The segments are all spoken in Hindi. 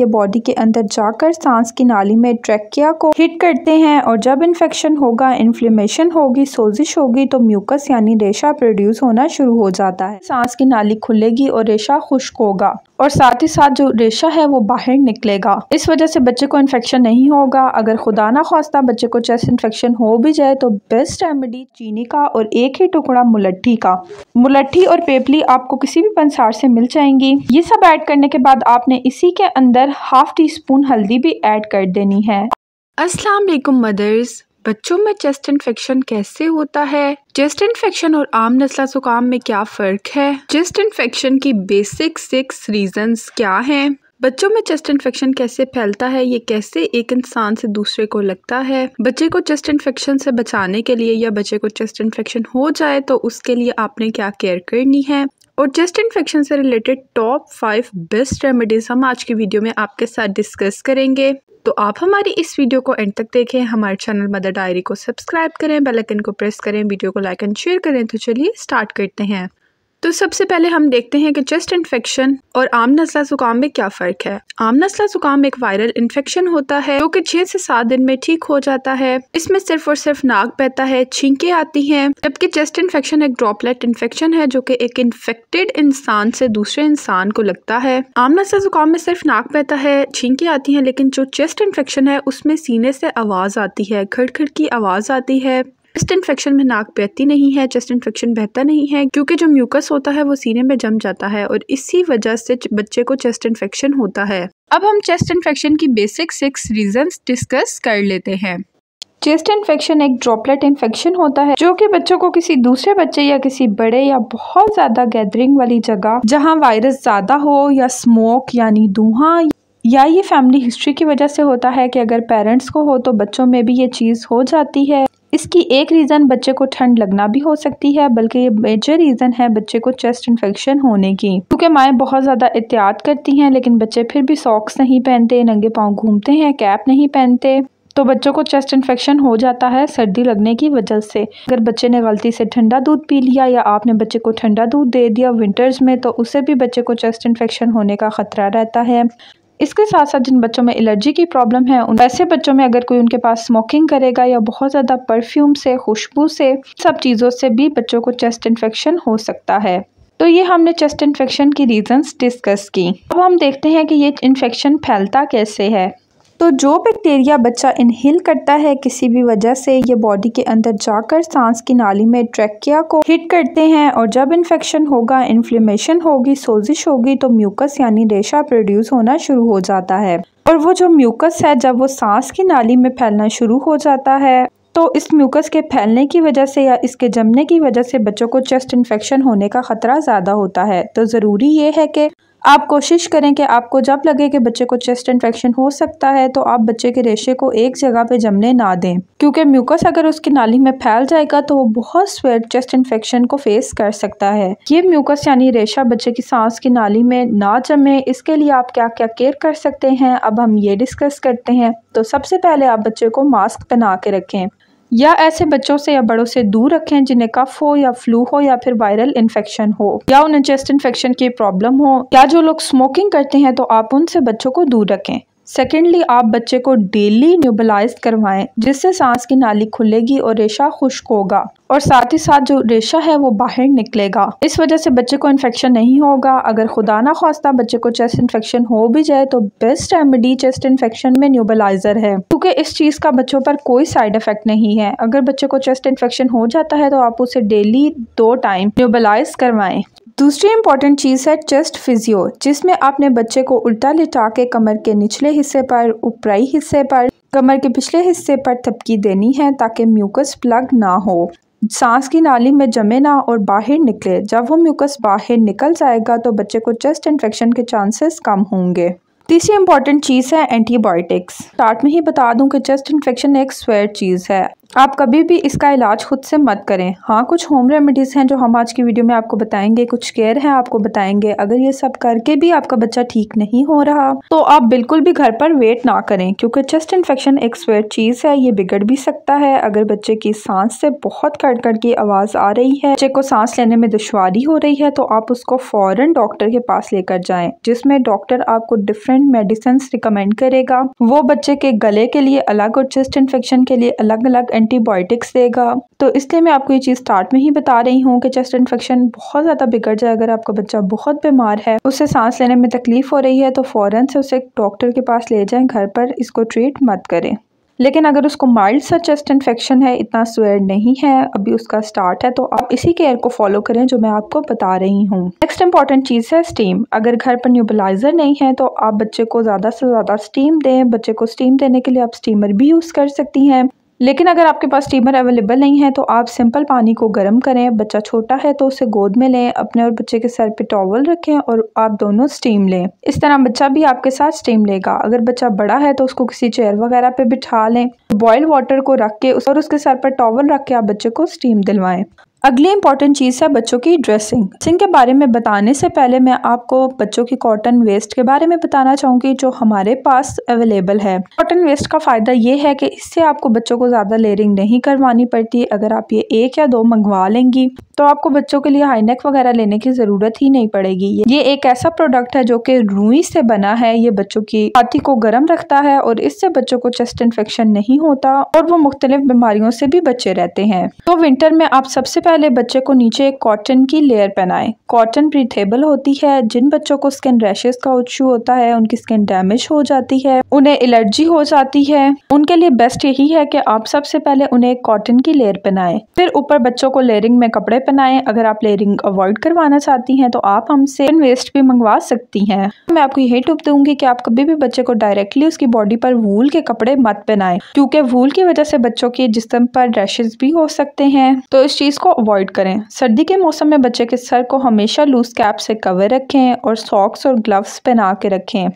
ये बॉडी के अंदर जाकर सांस की नाली में ट्रैकिया को हिट करते हैं और जब इन्फेक्शन होगा इन्फ्लेमेशन होगी, सोजिश होगी तो म्यूकस यानी रेशा प्रोड्यूस होना शुरू हो जाता है। सांस की नाली खुलेगी और रेशा खुश्क होगा और साथ ही साथ जो रेशा है, वो बाहर निकलेगा। इस वजह से बच्चे को इन्फेक्शन नहीं होगा। अगर खुदा ना खास्ता बच्चे को चेस्ट इन्फेक्शन हो भी जाए तो बेस्ट रेमेडी चीनी का और एक ही टुकड़ा मुलट्ठी का। मुलट्ठी और पेपली आपको किसी भी पंसार से मिल जाएँगी। ये सब ऐड करने के बाद आपने इसी के अंदर हाफ़ टी स्पून हल्दी भी ऐड कर देनी है। अस्सलाम वालेकुम मदर्स बच्चों में चेस्ट इन्फेक्शन कैसे होता है? चेस्ट इन्फेक्शन और आम नस्ला जुकाम में क्या फ़र्क है? चेस्ट इन्फेक्शन की बेसिक सिक्स रीजंस क्या हैं? बच्चों में चेस्ट इन्फेक्शन कैसे फैलता है? ये कैसे एक इंसान से दूसरे को लगता है? बच्चे को चेस्ट इन्फेक्शन से बचाने के लिए या बच्चे को चेस्ट इन्फेक्शन हो जाए तो उसके लिए आपने क्या केयर करनी है? और चेस्ट इन्फेक्शन से related top five best remedies हम आज की वीडियो में आपके साथ डिस्कस करेंगे। तो आप हमारी इस वीडियो को एंड तक देखें, हमारे चैनल मदर डायरी को सब्सक्राइब करें बेल आइकन को प्रेस करें वीडियो को लाइक एंड शेयर करें। तो चलिए स्टार्ट करते हैं। तो सबसे पहले हम देखते हैं कि चेस्ट इन्फेक्शन और आम नस्ला जुकाम में क्या फ़र्क है। आम नस्ला जुकाम एक वायरल इन्फेक्शन होता है, जो कि छह से सात दिन में ठीक हो जाता है। इसमें सिर्फ़ और सिर्फ़ नाक बहता है, छींके आती हैं, जबकि चेस्ट इन्फेक्शन एक ड्रॉपलेट इन्फेक्शन है, जो कि एक इन्फेक्टेड इंसान से दूसरे इंसान को लगता है। आम नस्ला जुकाम में सिर्फ़ नाक बहता है, छींके आती है, लेकिन जो चेस्ट इन्फेक्शन है, उसमें सीने से आवाज़ आती है, खड़खड़ की आवाज़ आती है। चेस्ट इन्फेक्शन में नाक बहती नहीं है, चेस्ट इन्फेक्शन बहता नहीं है, क्योंकि जो म्यूकस होता है वो सीने में जम जाता है और इसी वजह से बच्चे को चेस्ट इन्फेक्शन होता है। अब हम चेस्ट इन्फेक्शन की बेसिक सिक्स रीजंस डिस्कस कर लेते हैं। चेस्ट इन्फेक्शन एक ड्रॉपलेट इन्फेक्शन होता है, जो कि बच्चों को किसी दूसरे बच्चे या किसी बड़े या बहुत ज़्यादा गैदरिंग वाली जगह, जहाँ वायरस ज़्यादा हो या स्मोक यानी धुआँ, या ये फैमिली हिस्ट्री की वजह से होता है कि अगर पेरेंट्स को हो तो बच्चों में भी ये चीज़ हो जाती है। इसकी एक रीज़न बच्चे को ठंड लगना भी हो सकती है, बल्कि ये मेजर रीज़न है बच्चे को चेस्ट इन्फेक्शन होने की। क्योंकि माएँ बहुत ज़्यादा एहतियात करती हैं, लेकिन बच्चे फिर भी सॉक्स नहीं पहनते, नंगे पाँव घूमते हैं कैप नहीं पहनते। तो बच्चों को चेस्ट इन्फेक्शन हो जाता है सर्दी लगने की वजह से। अगर बच्चे ने गलती से ठंडा दूध पी लिया या आपने बच्चे को ठंडा दूध दे दिया विंटर्स में तो उससे भी बच्चे को चेस्ट इन्फेक्शन होने का ख़तरा रहता है। इसके साथ साथ जिन बच्चों में एलर्जी की प्रॉब्लम है, उन ऐसे बच्चों में अगर कोई उनके पास स्मोकिंग करेगा या बहुत ज़्यादा परफ्यूम से, खुशबू से, सब चीज़ों से भी बच्चों को चेस्ट इन्फेक्शन हो सकता है। तो ये हमने चेस्ट इन्फेक्शन की रीजंस डिस्कस की। अब हम देखते हैं कि ये इन्फेक्शन फैलता कैसे है। तो जो बैक्टीरिया बच्चा इनहेल करता है, किसी भी वजह से ये बॉडी के अंदर जाकर सांस की नाली में ट्रैकिया को हिट करते हैं और जब इन्फेक्शन होगा इन्फ्लेमेशन होगी, सोजिश होगी तो म्यूकस यानी रेशा प्रोड्यूस होना शुरू हो जाता है। और वो जो म्यूकस है, जब वो सांस की नाली में फैलना शुरू हो जाता है तो इस म्यूकस के फैलने की वजह से या इसके जमने की वजह से बच्चों को चेस्ट इन्फेक्शन होने का ख़तरा ज़्यादा होता है। तो ज़रूरी ये है कि आप कोशिश करें कि आपको जब लगे कि बच्चे को चेस्ट इन्फेक्शन हो सकता है तो आप बच्चे के रेशे को एक जगह पे जमने ना दें। क्योंकि म्यूकस अगर उसकी नाली में फैल जाएगा तो वो बहुत स्वेट चेस्ट इन्फेक्शन को फेस कर सकता है। ये म्यूकस यानी रेशा बच्चे की सांस की नाली में ना जमे। इसके लिए आप क्या क्या केयर कर सकते हैं? अब हम ये डिस्कस करते हैं। तो सबसे पहले आप बच्चे को मास्क पहना के रखें। या ऐसे बच्चों से या बड़ों से दूर रखें जिन्हें कफ हो या फ्लू हो या फिर वायरल इन्फेक्शन हो या उन्हें चेस्ट इन्फेक्शन की प्रॉब्लम हो। या जो लोग स्मोकिंग करते हैं तो आप उनसे बच्चों को दूर रखें। सेकेंडली आप बच्चे को डेली न्यूबलाइज करवाएँ, जिससे सांस की नाली खुलेगी और रेशा खुश्क होगा। और साथ ही साथ जो रेशा है, वो बाहर निकलेगा। इस वजह से बच्चे को इन्फेक्शन नहीं होगा। अगर खुदा ना खास्ता बच्चे को चेस्ट इन्फेक्शन हो भी जाए तो बेस्ट रेमेडी चेस्ट इन्फेक्शन में न्यूबलाइजर है। क्योंकि इस चीज़ का बच्चों पर कोई साइड इफ़ेक्ट नहीं है। अगर बच्चे को चेस्ट इन्फेक्शन हो जाता है तो आप उसे डेली दो टाइम न्यूबलाइज करवाएँ। दूसरी इंपॉर्टेंट चीज़ है चेस्ट फिजियो जिसमें आपने बच्चे को उल्टा लिटा के कमर के निचले हिस्से पर ऊपरी हिस्से पर, कमर के पिछले हिस्से पर थपकी देनी है ताकि म्यूकस प्लग ना हो। सांस की नाली में जमे ना और बाहर निकले। जब वो म्यूकस बाहर निकल जाएगा तो बच्चे को चेस्ट इन्फेक्शन के चांसेस कम होंगे। तीसरी इंपॉर्टेंट चीज़ है एंटीबायोटिक्स स्टार्ट में ही बता दूँ कि चेस्ट इन्फेक्शन एक स्वेट चीज़ है। आप कभी भी इसका इलाज खुद से मत करें। हाँ कुछ होम रेमेडीज़ हैं जो हम आज की वीडियो में आपको बताएँगे, कुछ केयर है आपको बताएँगे। अगर ये सब करके भी आपका बच्चा ठीक नहीं हो रहा तो आप बिल्कुल भी घर पर वेट ना करें, क्योंकि चेस्ट इन्फेक्शन एक स्वेट चीज़ है, ये बिगड़ भी सकता है। अगर बच्चे की सांस से बहुत कट की आवाज़ आ रही है, बच्चे को सांस लेने में दुशारी हो रही है तो आप उसको फ़ौरन डॉक्टर के पास लेकर जाएँ, जिसमें डॉक्टर आपको डिफरेंट मेडिसिन रिकमेंड करेगा। वो बच्चे के गले के लिए अलग और चेस्ट इन्फेक्शन के लिए अलग अलग एंटीबायोटिक्स देगा। तो इसलिए मैं आपको ये चीज़ स्टार्ट में ही बता रही हूँ कि चेस्ट इन्फेक्शन बहुत ज़्यादा बिगड़ जाए अगर आपका बच्चा बहुत बीमार है उसे सांस लेने में तकलीफ़ हो रही है तो फ़ौरन से उसे डॉक्टर के पास ले जाएँ, घर पर इसको ट्रीट मत करें। लेकिन अगर उसको माइल्ड सा चेस्ट इन्फेक्शन है, इतना स्वेयर नहीं है, अभी उसका स्टार्ट है तो आप इसी केयर को फॉलो करें जो मैं आपको बता रही हूँ। नेक्स्ट इंपॉर्टेंट चीज़ है स्टीम अगर घर पर न्यूबलाइजर नहीं है तो आप बच्चे को ज़्यादा से ज़्यादा स्टीम दें। बच्चे को स्टीम देने के लिए आप स्टीमर भी यूज़ कर सकती हैं। लेकिन अगर आपके पास स्टीमर अवेलेबल नहीं है तो आप सिंपल पानी को गर्म करें। बच्चा छोटा है तो उसे गोद में लें, अपने और बच्चे के सर पे टॉवल रखें और आप दोनों स्टीम लें। इस तरह बच्चा भी आपके साथ स्टीम लेगा। अगर बच्चा बड़ा है तो उसको किसी चेयर वगैरह पे बिठा लें। बॉयल वाटर को रख के उस और उसके सर पर टॉवल रख के आप बच्चे को स्टीम दिलवाएँ। अगली इंपॉर्टेंट चीज़ है बच्चों की ड्रेसिंग ड्रेसिंग के बारे में बताने से पहले मैं आपको बच्चों की कॉटन वेस्ट के बारे में बताना चाहूँगी, जो हमारे पास अवेलेबल है. कॉटन वेस्ट का फ़ायदा ये है कि इससे आपको बच्चों को ज़्यादा लेयरिंग नहीं करवानी पड़ती. अगर आप ये एक या दो मंगवा लेंगी तो आपको बच्चों के लिए हाईनेक वगैरह लेने की ज़रूरत ही नहीं पड़ेगी। ये एक ऐसा प्रोडक्ट है जो कि रूई से बना है। ये बच्चों की छाती को गर्म रखता है और इससे बच्चों को चेस्ट इन्फेक्शन नहीं होता और वो मुख्तलिफ़ बीमारियों से भी बचे रहते हैं। तो विंटर में आप सबसे पहले बच्चे को नीचे एक कॉटन की लेयर पहनाएँ। कॉटन ब्रीथेबल होती है, जिन बच्चों को स्किन रैशेज का इशू होता है, उनकी स्किन डैमेज हो जाती है, उन्हें एलर्जी हो जाती है। उनके लिए बेस्ट यही है कि आप सबसे पहले उन्हें कॉटन की लेयर पहनाएँ। फिर ऊपर बच्चों को लेयरिंग में कपड़े पहनाएँ अगर आप लेयरिंग अवॉइड करवाना चाहती हैं तो आप हमसे वेस्ट भी मंगवा सकती हैं। मैं आपको यही टिप दूँगी कि आप कभी भी बच्चे को डायरेक्टली उसकी बॉडी पर वूल के कपड़े मत पहनाएँ, क्योंकि वूल की वजह से बच्चों के जिसम पर रैशेज भी हो सकते हैं तो इस चीज़ को अवॉइड करें। सर्दी के मौसम में बच्चे के सर को हमेशा लूज कैप से कवर रखें और सॉक्स और ग्लव्स पहना के रखें।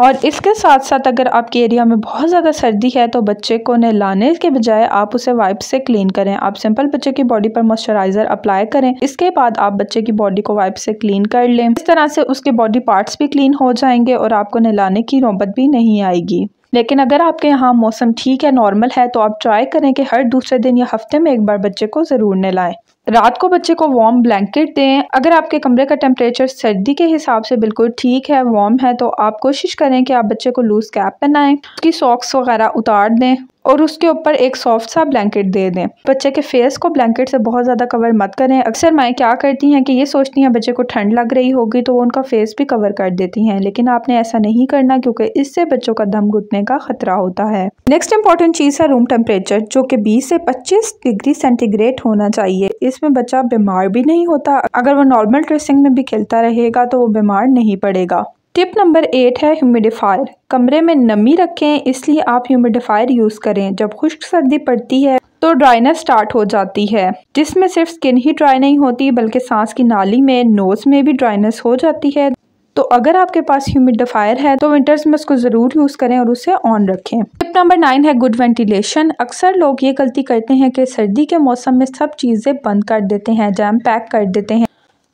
और इसके साथ साथ अगर आपके एरिया में बहुत ज़्यादा सर्दी है तो बच्चे को नहलाने के बजाय आप उसे वाइप से क्लीन करें। आप सिंपल बच्चे की बॉडी पर मॉइस्चराइज़र अप्लाई करें। इसके बाद आप बच्चे की बॉडी को वाइप से क्लीन कर लें। इस तरह से उसके बॉडी पार्ट्स भी क्लीन हो जाएँगे और आपको नहलाने की नौबत भी नहीं आएगी। लेकिन अगर आपके यहाँ मौसम ठीक है नॉर्मल है तो आप ट्राई करें कि हर दूसरे दिन या हफ़्ते में एक बार बच्चे को ज़रूर नहलाएँ। रात को बच्चे को वार्म ब्लैंकेट दें। अगर आपके कमरे का टेम्परेचर सर्दी के हिसाब से बिल्कुल ठीक है वार्म है तो आप कोशिश करें कि आप बच्चे को लूज कैप पहनाएँ, उसकी सॉक्स वगैरह उतार दें और उसके ऊपर एक सॉफ्ट सा ब्लैंकेट दे दें। बच्चे के फेस को ब्लैंकेट से बहुत ज़्यादा कवर मत करें। अक्सर माएँ क्या करती हैं कि ये सोचती हैं, बच्चे को ठंड लग रही होगी तो वो उनका फेस भी कवर कर देती हैं, लेकिन आपने ऐसा नहीं करना, क्योंकि इससे बच्चों का दम घुटने का खतरा होता है। नेक्स्ट इंपॉर्टेंट चीज़ है रूम टेम्परेचर जो कि 20 से 25 डिग्री सेंटीग्रेड होना चाहिए। इसमें बच्चा बीमार भी नहीं होता। अगर वो नॉर्मल ड्रेसिंग में भी खेलता रहेगा तो वो बीमार नहीं पड़ेगा। टिप नंबर एट है ह्यूमिडिफायर कमरे में नमी रखें, इसलिए आप ह्यूमिडिफायर यूज़ करें। जब खुश्क सर्दी पड़ती है तो ड्राइनेस स्टार्ट हो जाती है। जिसमें सिर्फ़ स्किन ही ड्राई नहीं होती, बल्कि सांस की नाली में नोज़ में भी ड्राइनेस हो जाती है। तो अगर आपके पास ह्यूमिडिफायर है तो विंटर्स में उसको ज़रूर यूज़ करें और उसे ऑन रखें। टिप नंबर नाइन है गुड वेंटिलेशन अक्सर लोग ये गलती करते हैं कि सर्दी के मौसम में सब चीज़ें बंद कर देते हैं जैम पैक कर देते हैं।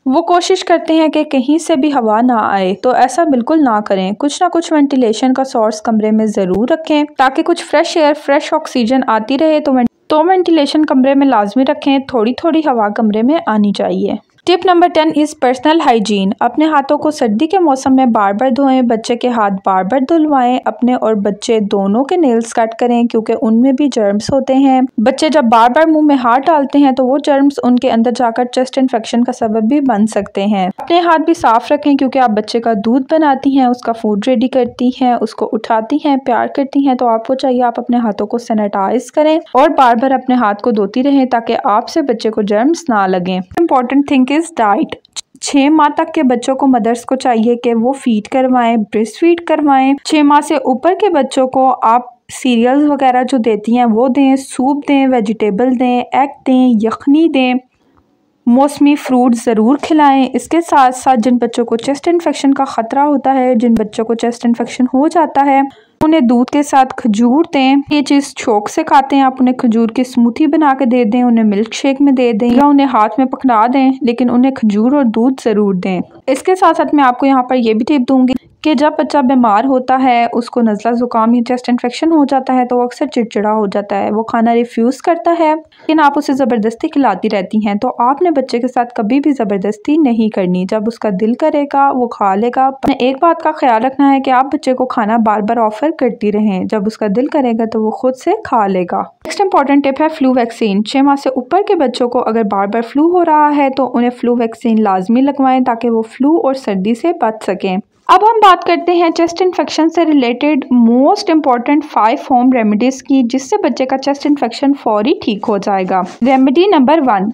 वो कोशिश करते हैं कि कहीं से भी हवा ना आए तो ऐसा बिल्कुल ना करें। कुछ ना कुछ वेंटिलेशन का सोर्स कमरे में ज़रूर रखें। ताकि कुछ फ्रेश एयर फ्रेश ऑक्सीजन आती रहे तो तो वेंटिलेशन कमरे में लाजमी रखें। थोड़ी थोड़ी हवा कमरे में आनी चाहिए। Tip number ten is personal hygiene अपने हाथों को सर्दी के मौसम में बार बार धोएँ, बच्चे के हाथ बार बार धुलवाएँ, अपने और बच्चे दोनों के नेल्स कट करें क्योंकि उनमें भी जर्म्स होते हैं। बच्चे जब बार बार मुँह में हाथ डालते हैं तो वो जर्म्स उनके अंदर जाकर चेस्ट इन्फेक्शन का सबब भी बन सकते हैं। अपने हाथ भी साफ़ रखें क्योंकि आप बच्चे का दूध बनाती हैं, उसका फ़ूड रेडी करती हैं, उसको उठाती हैं, प्यार करती हैं तो आपको चाहिए आप अपने हाथों को सैनिटाइज करें और बार बार अपने हाथ को धोती रहें ताकि आपसे बच्चे को जर्म्स ना लगे। इंपॉर्टेंट थिंग इज़ डाइट छः माह तक के बच्चों को मदर्स को चाहिए कि वो फ़ीड करवाएँ ब्रेस्ट फ़ीड करवाएँ। छः माह से ऊपर के बच्चों को आप सीरियल्स वगैरह जो देती हैं, वो दें सूप दें वेजिटेबल दें एग दें, यखनी दें। मौसमी फ्रूट ज़रूर खिलाएँ। इसके साथ साथ जिन बच्चों को चेस्ट इन्फेक्शन का ख़तरा होता है, जिन बच्चों को चेस्ट इन्फेक्शन हो जाता है, उन्हें दूध के साथ खजूर दें। ये चीज़ छोक से खाते हैं। आप उन्हें खजूर की स्मूथी बना के दे दें, उन्हें मिल्क शेक में दे दें या उन्हें हाथ में पकड़ा दें, लेकिन उन्हें खजूर और दूध ज़रूर दें। इसके साथ साथ मैं आपको यहाँ पर यह भी टिप दूँगी कि जब बच्चा बीमार होता है, उसको नज़ला ज़ुकाम या चेस्ट इन्फेक्शन हो जाता है तो वो अक्सर चिड़चिड़ा हो जाता है। वो खाना रिफ्यूज़ करता है, लेकिन आप उसे ज़बरदस्ती खिलाती रहती हैं। तो आपने बच्चे के साथ कभी भी ज़बरदस्ती नहीं करनी। जब उसका दिल करेगा, वो खा लेगा। एक बात का ख्याल रखना है कि आप बच्चे को खाना बार बार ऑफ़र करती रहें। जब उसका दिल करेगा तो वो खुद से खा लेगा। नेक्स्ट इंपॉर्टेंट टिप है फ्लू वैक्सीन। छः माह से ऊपर के बच्चों को अगर बार बार फ्लू हो रहा है तो उन्हें फ्लू वैक्सीन लाजमी लगवाएँ ताकि वो फ्लू और सर्दी से बच सकें। अब हम बात करते हैं चेस्ट इन्फेक्शन से related most important five home remedies की, जिससे बच्चे का चेस्ट इन्फेक्शन फौरी ठीक हो जाएगा। रेमेडी नंबर वन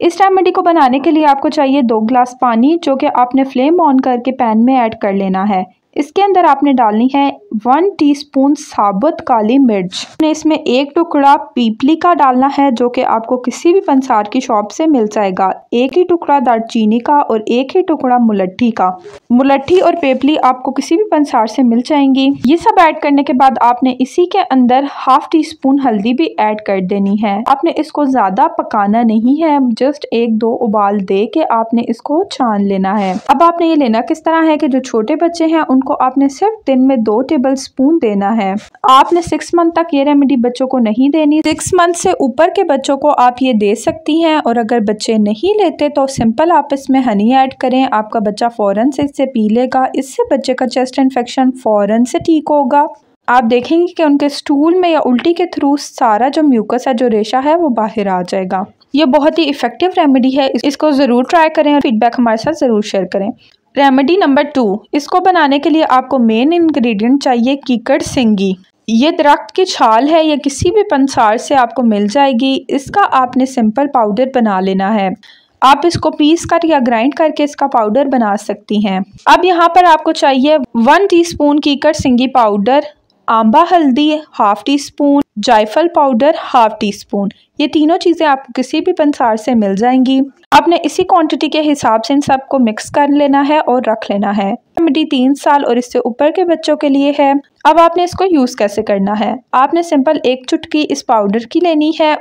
इस रेमेडी को बनाने के लिए आपको चाहिए दो ग्लास पानी, जो कि आपने फ्लेम ऑन करके पैन में ऐड कर लेना है। इसके अंदर आपने डालनी है वन टीस्पून साबुत काली मिर्च। इसमें एक टुकड़ा पीपली का डालना है, जो कि आपको किसी भी पंसार की शॉप से मिल जाएगा। एक ही टुकड़ा दालचीनी का और एक ही टुकड़ा मुलट्ठी का। मुलट्ठी और पेपली आपको किसी भी पंसार से मिल जाएँगी। ये सब ऐड करने के बाद आपने इसी के अंदर हाफ़ टी स्पून हल्दी भी ऐड कर देनी है। आपने इसको ज़्यादा पकाना नहीं है, जस्ट एक दो उबाल दे के आपने इसको छान लेना है। अब आपने ये लेना किस तरह है कि जो छोटे बच्चे हैं उनको आपने सिर्फ़ दिन में दो टेबल स्पून देना है। आपने सिक्स मंथ तक ये रेमेडी बच्चों को नहीं देनी। सिक्स मंथ से ऊपर के बच्चों को आप ये दे सकती हैं और अगर बच्चे नहीं लेते तो सिंपल आप इसमें हनी ऐड करें। आपका बच्चा फ़ौरन से इससे पी लेगा। इससे बच्चे का चेस्ट इन्फेक्शन फ़ौरन से ठीक होगा। आप देखेंगे कि उनके स्टूल में या उल्टी के थ्रू सारा जो म्यूकस है, जो रेशा है, वो बाहर आ जाएगा। ये बहुत ही इफ़ेक्टिव रेमेडी है। इसको ज़रूर ट्राई करें और फीडबैक हमारे साथ ज़रूर शेयर करें। रेमेडी नंबर टू इसको बनाने के लिए आपको मेन इंग्रेडिएंट चाहिए कीकड़ सिंगी। ये दरख्त की छाल है, या किसी भी पंसार से आपको मिल जाएगी। इसका आपने सिंपल पाउडर बना लेना है। आप इसको पीस कर या ग्राइंड करके इसका पाउडर बना सकती हैं। अब यहाँ पर आपको चाहिए वन टीस्पून कीकड़ सिंगी पाउडर आंबा, हल्दी हाफ़ टी स्पून जायफल पाउडर हाफ़ टी स्पून ये तीनों चीज़ें आपको किसी भी पंसार से मिल जाएँगी। आपने इसी क्वांटिटी के हिसाब से इन सबको मिक्स कर लेना है और रख लेना है। मिट्टी तीन साल और इससे ऊपर के बच्चों के लिए है। अब आपने इसको यूज़ कैसे करना है? आपने सिंपल एक चुटकी इस पाउडर की लेनी है।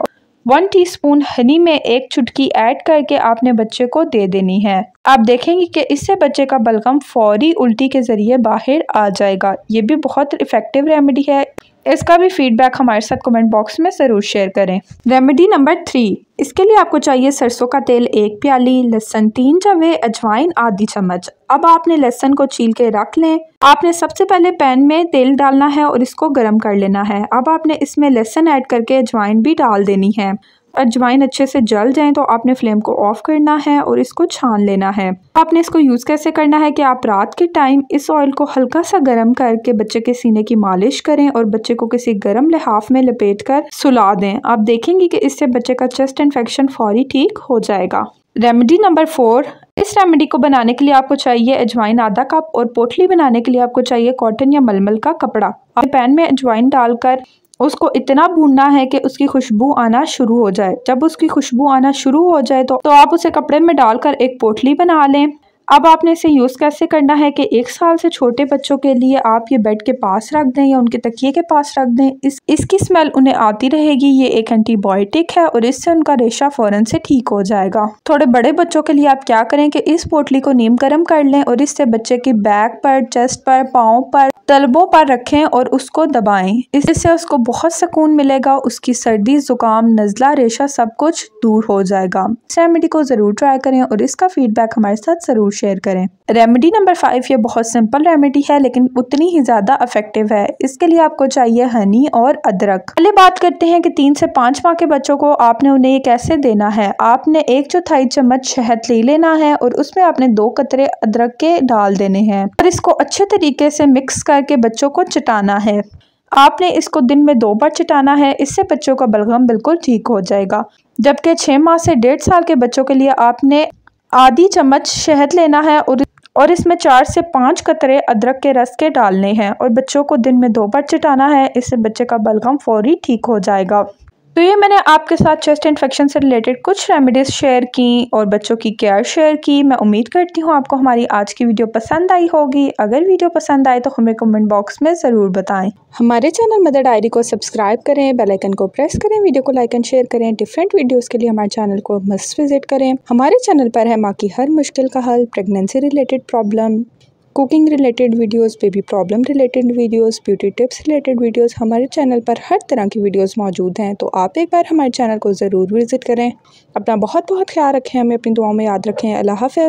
वन टीस्पून हनी में एक चुटकी ऐड करके आपने बच्चे को दे देनी है। आप देखेंगे कि इससे बच्चे का बलगम फौरी उल्टी के ज़रिए बाहर आ जाएगा। ये भी बहुत इफ़ेक्टिव रेमेडी है। इसका भी फीडबैक हमारे साथ कमेंट बॉक्स में ज़रूर शेयर करें। रेमेडी नंबर थ्री इसके लिए आपको चाहिए सरसों का तेल एक प्याली, लहसन तीन चवे अजवाइन, आधी चम्मच। अब आपने लहसन को छील के रख लें। आपने सबसे पहले पैन में तेल डालना है और इसको गर्म कर लेना है। अब आपने इसमें लहसन ऐड करके अजवाइन भी डाल देनी है। अजवाइन अच्छे से जल जाए तो आपने फ्लेम को ऑफ़ करना है और इसको छान लेना है। आपने इसको यूज़ कैसे करना है कि आप रात के टाइम इस ऑयल को हल्का सा गर्म करके बच्चे के सीने की मालिश करें और बच्चे को किसी गर्म लिहाफ में लपेट कर सुला दें। आप देखेंगे कि इससे बच्चे का चेस्ट इन्फेक्शन फौरी ठीक हो जाएगा। रेमेडी नंबर फोर, इस रेमेडी को बनाने के लिए आपको चाहिए अजवाइन आधा कप और पोटली बनाने के लिए आपको चाहिए कॉटन या मलमल का कपड़ा। आप पैन में अजवाइन डालकर उसको इतना भूनना है कि उसकी खुशबू आना शुरू हो जाए। जब उसकी खुशबू आना शुरू हो जाए तो, तो आप उसे कपड़े में डालकर एक पोटली बना लें। अब आपने इसे यूज़ कैसे करना है कि एक साल से छोटे बच्चों के लिए आप ये बेड के पास रख दें या उनके तकिए के पास रख दें। इस इसकी स्मेल उन्हें आती रहेगी ये एक एंटीबायोटिक है और इससे उनका रेशा फ़ौरन से ठीक हो जाएगा। थोड़े बड़े बच्चों के लिए आप क्या करें कि इस पोटली को नीम गर्म कर लें और इससे बच्चे की बैक पर चेस्ट पर पाँव पर तलबों पर रखें और उसको दबाएँ। इससे उसको बहुत सुकून मिलेगा, उसकी सर्दी, ज़ुकाम, नज़ला, रेशा सब कुछ दूर हो जाएगा। इस रेमेडी को ज़रूर ट्राई करें और इसका फीडबैक हमारे साथ ज़रूर शेयर करें। रेमेडी नंबर फाइव ये बहुत सिंपल रेमेडी है, लेकिन उतनी ही ज़्यादा इफ़ेक्टिव है। इसके लिए आपको चाहिए हनी और अदरक। पहले बात करते हैं कि तीन से पाँच माह के बच्चों को आपने उन्हें ये कैसे देना है। आपने एक चौथाई चम्मच शहद ले लेना है और उसमें आपने दो कतरे अदरक के डाल देने हैं। और इसको अच्छे तरीके से मिक्स कर करके बच्चों को चटाना है। आपने इसको दिन में दो बार चटाना है, इससे बच्चों का बलगम बिल्कुल ठीक हो जाएगा। जबकि छः माह से डेढ़ साल के बच्चों के लिए आपने आधी चम्मच शहद लेना है और और इसमें चार से पाँच कतरे अदरक के रस के डालने हैं और बच्चों को दिन में दो बार चटाना है, इससे बच्चे का बलगम फौरी ठीक हो जाएगा। तो ये मैंने आपके साथ चेस्ट इन्फेक्शन से रिलेटेड कुछ रेमेडीज़ शेयर की और बच्चों की केयर शेयर की। मैं उम्मीद करती हूँ आपको हमारी आज की वीडियो पसंद आई होगी। अगर वीडियो पसंद आए तो हमें कमेंट बॉक्स में ज़रूर बताएँ। हमारे चैनल मदर डायरी को सब्सक्राइब करें बेल आइकन को प्रेस करें वीडियो को लाइक एंड शेयर करें डिफरेंट वीडियोस के लिए हमारे चैनल को मस्ट विज़िट करें। हमारे चैनल पर है माँ की हर मुश्किल का हल pregnancy related problem cooking related videos baby problem related videos, beauty tips related videos हमारे चैनल पर हर तरह की वीडियोस मौजूद हैं तो आप एक बार हमारे चैनल को ज़रूर विज़िट करें। अपना बहुत बहुत ख्याल रखें, हमें अपनी दुआओं में याद रखें। अल्लाह हाफ़